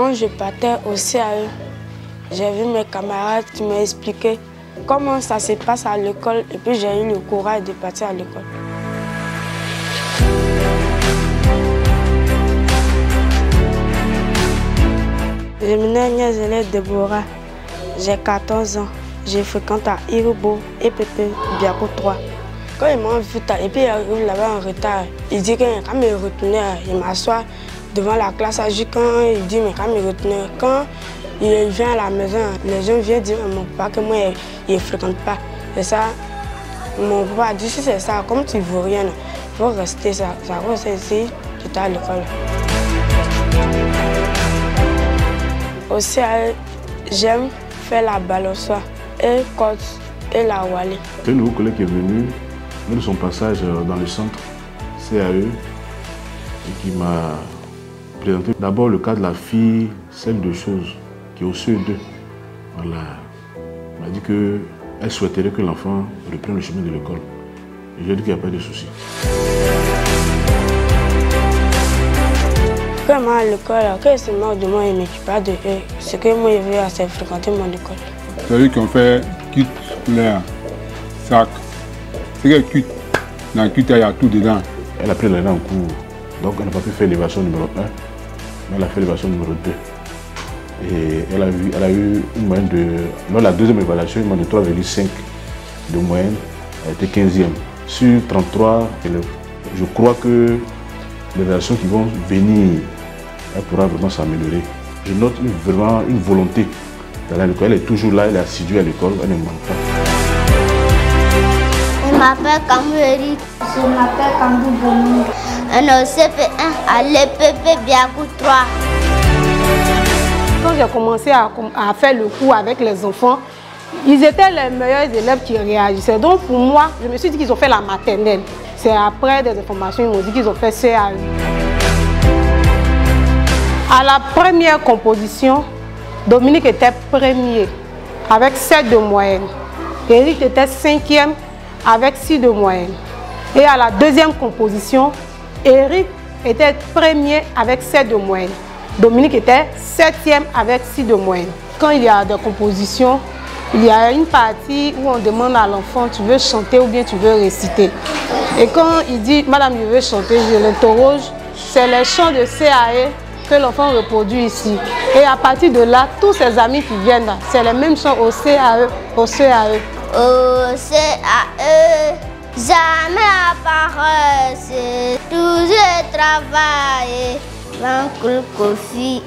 Quand je partais au CAE, j'ai vu mes camarades qui m'ont expliqué comment ça se passe à l'école et puis j'ai eu le courage de partir à l'école. Je m'appelle Niazele Deborah, j'ai 14 ans. Je fréquente à Irubo et Pépé Biako 3. Quand il m'a vu et puis il arrive là-bas en retard, il dit que quand il retourner, il m'assoit devant la classe à quand il dit mais quand il retourner, quand il vient à la maison, les gens viennent dire à mon papa que moi il ne fréquente pas. Et ça, mon papa dit si c'est ça, comme tu ne veux rien, il faut rester ça. Ça c'est ici, tu es à l'école. Aussi, j'aime faire la balançoire et côte et la. C'est un nouveau collègue est venu de son passage dans le centre CAE et qui m'a d'abord le cas de la fille, celle de choses, qui est au CE2. Voilà. Elle m'a dit qu'elle souhaiterait que l'enfant reprenne le chemin de l'école. Et je lui ai dit qu'il n'y a pas de souci. Vraiment à l'école, quand c'est mort de moi, il ne m'occupe pas de eux. Ce que moi, je veux, c'est fréquenter mon école. C'est lui qui fait kit l'air, sac. C'est que kit. Dans le kit, il y a tout dedans. Elle a pris l'année en cours. Donc elle n'a pas pu faire l'élévation numéro 1, elle a fait l'élévation numéro 2. Et elle a, eu, elle a eu une moyenne de. De la deuxième évaluation, une moyenne de 3,5 de moyenne. Elle était 15e sur 33 élèves. Je crois que les relations qui vont venir, elle pourra vraiment s'améliorer. Je note vraiment une volonté d'aller l'école. Elle est toujours là, elle est assidue à l'école, elle ne manque pas. Je m'appelle. Je m'appelle Kambou Boni. Un au CP1 à l'EPP Biakou 3. Quand j'ai commencé à, à, faire le cours avec les enfants, ils étaient les meilleurs élèves qui réagissaient. Donc pour moi, je me suis dit qu'ils ont fait la maternelle. C'est après des informations, ils m'ont dit qu'ils ont fait CAE. À la première composition, Dominique était premier avec 7 de moyenne. Eric était cinquième avec 6 de moyenne. Et à la deuxième composition, Eric était premier avec 7 de moyenne. Dominique était septième avec 6 de moyenne. Quand il y a des compositions, il y a une partie où on demande à l'enfant, tu veux chanter ou bien tu veux réciter. Et quand il dit, madame, je veux chanter, je l'interroge, c'est les chants de CAE que l'enfant reproduit ici. Et à partir de là, tous ses amis qui viennent c'est les mêmes chants au CAE, au CAE. Au CAE, jamais à parole, c'est toujours travailler. L'oncle Kofi.